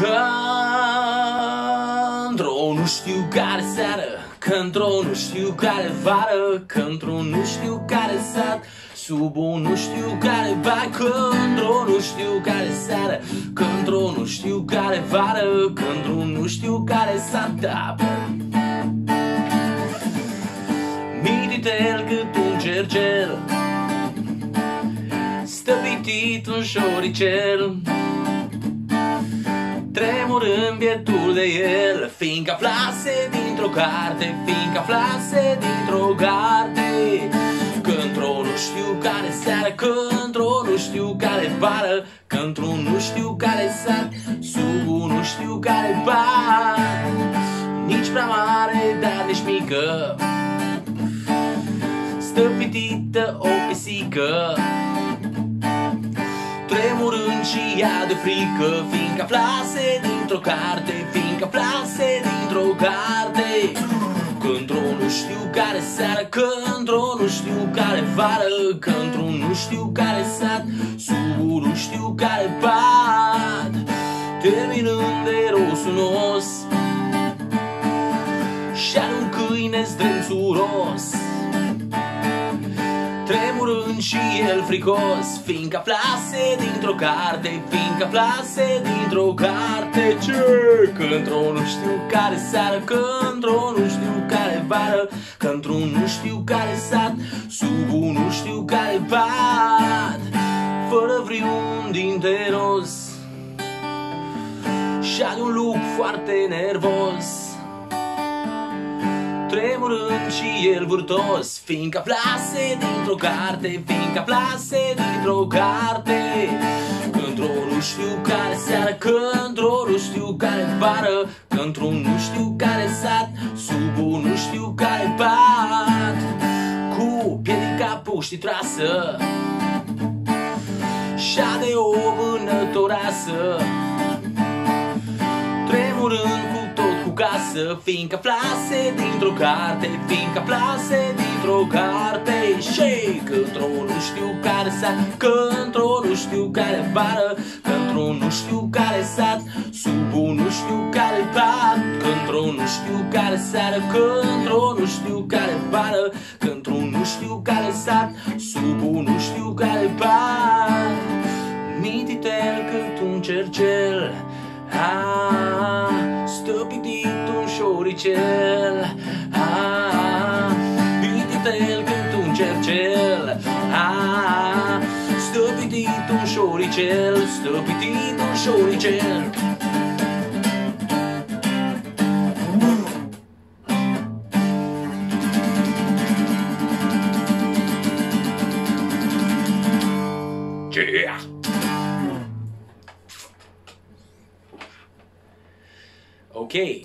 Că într-o nu știu care seară Că într-o nu știu care vară Că într-o nu știu care sat Sub un nu știu care bai Că într-o nu știu care seară Că într-o nu știu care vară Că într-o nu știu care sat Da, bă. Mititel cât un cercel Stă pitit un șoricel Tremurând bietul de el Fiindcă aflase dintr-o carte Fiindcă aflase dintr-o carte Că într-o nu știu care seară Că într-o nu știu care vară Că într-o nu știu care sat Sub un nu știu care bat Nici prea mare, dar nici mică. Stă pitită o pisică Tremurând și ea de frică Fiindcă aflase dintr-o carte Fiindcă aflase dintr-o carte Că într-o nu știu care seară Că într-o nu știu care vară Că într-o nu știu care sat Sub un nu știu care bat Terminând de rosunos Și-al un câine zdrențuros Tremurând și el fricos Fiindcă aflase dintr-o carte Fiindcă aflase dintr-o carte Ce? Că într-o nu știu care seară Că într-o nu știu care vară Că într-o nu știu care sat Sub un nu știu care bat Fără vreun dinte roz Și-a de un lup foarte nervos Tremurând și el vârtos Fiindcă aflase dintr-o carte Fiindcă aflase dintr-o carte. Că într-o nu știu care seară Că într-o nu știu care vară Că într-un nu știu care sat Sub un nu știu care bat Cu piedica puștii trasă Și-a de o vânătorasă casă Fiindcă plase dintr-o carte Fiindcă plase dintr-o carte Și că într-o nu știu care sat Că într-o nu știu care vară Că într-o nu știu care sat Sub un nu știu care bat Că într-o nu știu care seară Că într-o nu știu care vară Că într-o nu știu care sat Sub un nu știu care bat Mititel cât un cercel Ah, stă pitit un șoricel Ah, pititel cât un cercel Ah, stă pitit un șoricel Stă pitit un șoricel Yeah. Okay.